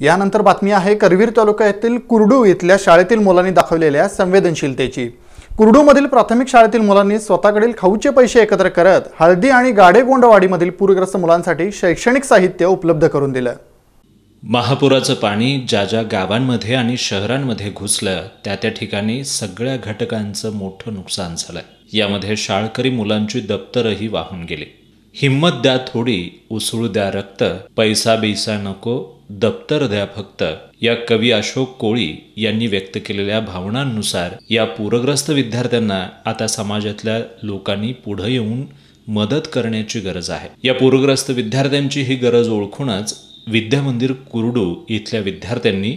यानंतर बातमी आहे करवीर तालुक्यातील कुर्डू इथल्या शाळेतील मुलांनी दाखवलेल्या संवेदनशीलतेची. कुर्डूमधील प्राथमिक शाळेतील मुलांनी स्वतःकडील खाऊचे पैसे एकत्र करत हळदी आणि गाडेगोंडवाडीमधील पूरग्रस्त मुलांसाठी शैक्षणिक साहित्य उपलब्ध करून दिलं. महापुराचं पाणी ज्या ज्या गावांमध्ये आणि शहरांमध्ये घुसलं त्या त्या ठिकाणी सगळ्या घटकांचं मोठं नुकसान झालं. यामध्ये शाळकरी मुलांची दप्तरही वाहून गेली. हिंमत द्या थोडी उसळू द्या रक्त पैसा बिसा नको दप्तर द्या फक्त. या कवी अशोक कोळी यांनी व्यक्त केलेल्या भावनांनुसार या पूरग्रस्त विद्यार्थ्यांना आता समाजातल्या लोकांनी पुढे येऊन मदत करण्याची गरज आहे. या पूरग्रस्त विद्यार्थ्यांची ही गरज ओळखूनच विद्यामंदिर कुरडू इथल्या विद्यार्थ्यांनी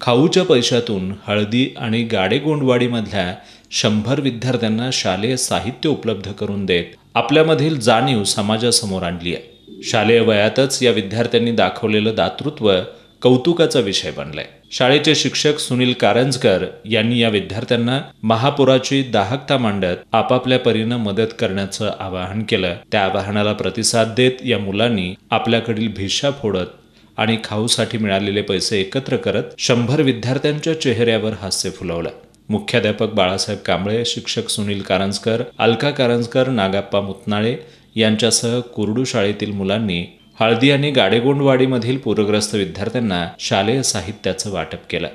खाऊच्या पैशातून हळदी आणि गाडेगोंडवाडीमधल्या शंभर विद्यार्थ्यांना शालेय साहित्य उपलब्ध करून देत आपल्यामधील जाणीव समाजासमोर आणली आहे. शालेय वयातच या विद्यार्थ्यांनी दाखवलेलं दातृत्व कौतुकाचा विषय बनलाय. शाळेचे शिक्षक सुनील कारंजकर यांनी या विद्यार्थ्यांना महापुराची दाहकता मांडत आपापल्या परीनं मदत करण्याचं आवाहन केलं. त्या आवाहनाला प्रतिसाद देत या मुलांनी आपल्याकडील भिशा फोडत आणि खाऊसाठी मिळालेले पैसे एकत्र करत शंभर विद्यार्थ्यांच्या चेहऱ्यावर हास्य फुलवलं. मुख्याध्यापक बाळासाहेब कांबळे शिक्षक सुनील कारंजकर अलका कारंजकर नागाप्पा मुतनाळे यांच्यासह कुरडू शाळेतील मुलांनी हळदी आणि गाडेगोंडवाडीमधील पूरग्रस्त विद्यार्थ्यांना शालेय साहित्याचं वाटप केलं.